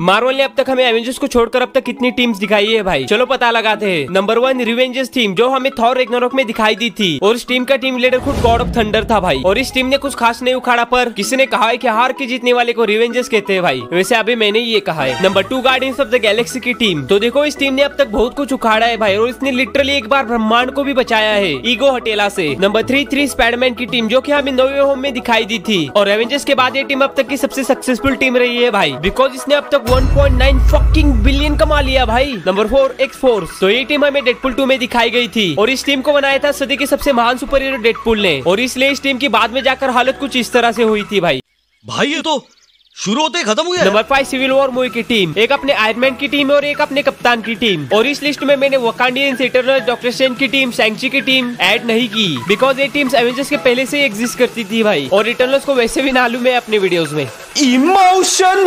Marvel ने अब तक हमें एवेंजर्स को छोड़कर अब तक कितनी टीम्स दिखाई है भाई? चलो पता लगाते हैं। नंबर वन रिवेंजर्स टीम जो हमें थॉर रेगनारोक में दिखाई दी थी। और इस टीम का टीम लीडर खुद गॉड ऑफ़ थंडर था भाई। और इस टीम ने कुछ खास नहीं उखाड़ा पर किसी ने कहा है कि हार के जीतने वाले को रिवेंजर्स कहते हैं भाई। वैसे अभी मैंने ये कहा है। Number two Guardians of the Galaxy की टीम तो देखो, इस टीम ने अब तक बहुत कुछ उखाड़ा है भाई। और इसने लिटरली एक बार ब्रह्मांड को भी बचाया है ईगो हटेला से। नंबर थ्री थ्री स्पाइडरमैन की टीम जो की हमें नोवे होम में दिखाई दी थी। और एवेंजर्स के बाद ये टीम अब तक की सबसे सक्सेसफुल टीम रही है भाई। बिकॉज़ इसने अब तक वन फकिंग बिलियन कमा लिया भाई। नंबर फोर एक्स फोर्स तो ये टीम हमें डेडपुल टू में दिखाई गई थी। और इस टीम को बनाया था सदी के सबसे महान सुपर हीरो डेडपुल ने। और इसलिए इस टीम की बाद में जाकर हालत कुछ इस तरह से हुई थी भाई। भाई ये तो शुरू होते खत्म हो गया। Number five Civil War movie की टीम एक अपने आयरमैन की टीम और एक अपने कप्तान की टीम और इस लिस्ट में मैंने वकांडियंस इटरनल डॉक्टर स्ट्रेंज की टीम सैंक्ची की टीम ऐड नहीं की। बिकॉज़ ये टीम्स एवेंजर्स के पहले से एग्जिस्ट करती थी भाई। और इटरनल्स को वैसे भी नालू मैं अपने वीडियोस में। इमोशनल